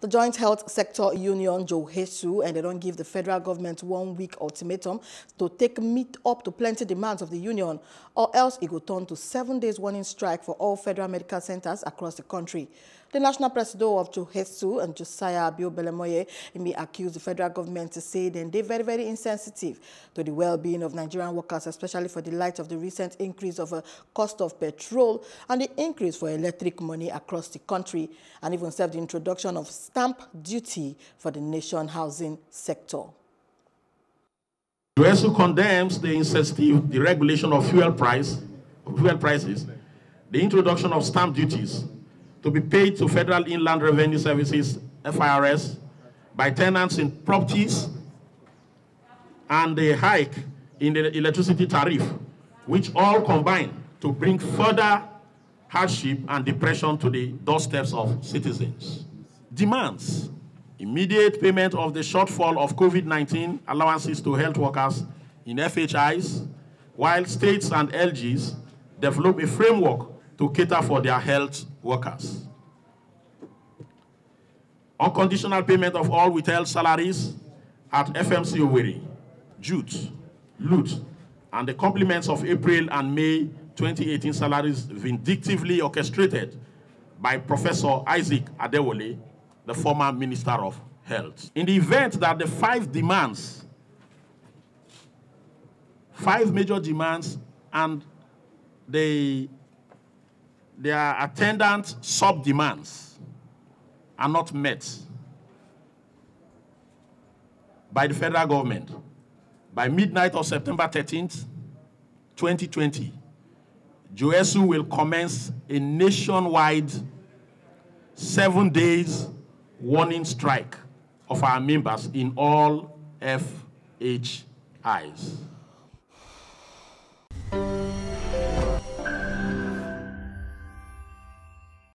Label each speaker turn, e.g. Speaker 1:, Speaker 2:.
Speaker 1: The Joint Health Sector Union, JOHESU, and they don't give the federal government one week ultimatum to take meet up to plenty demands of the union, or else it will turn to seven days warning strike for all federal medical centers across the country. The national president of JOHESU and Josiah Biobelemoye may accuse the federal government to say that they're very, very insensitive to the well-being of Nigerian workers, especially for the light of the recent increase of uh, cost of petrol and the increase for electric money across the country, and even serve the introduction of stamp duty for the nation housing sector.
Speaker 2: JOHESU condemns the insensitive deregulation of fuel price, fuel prices, the introduction of stamp duties, to be paid to Federal Inland Revenue Services, FIRS, by tenants in properties and the hike in the electricity tariff, which all combine to bring further hardship and depression to the doorsteps of citizens. Demands immediate payment of the shortfall of COVID-19 allowances to health workers in FHIs, while states and LGs develop a framework to cater for their health workers. Unconditional payment of all withheld salaries at FMC Owerri, JUTH, LUTH, and the complements of April and May 2018 salaries vindictively orchestrated by Professor Isaac Adewole, the former Minister of Health. In the event that the five demands, five major demands, and the their attendant sub-demands are not met by the federal government by midnight of September 13th, 2020, JOHESU will commence a nationwide seven days warning strike of our members in all FHIs.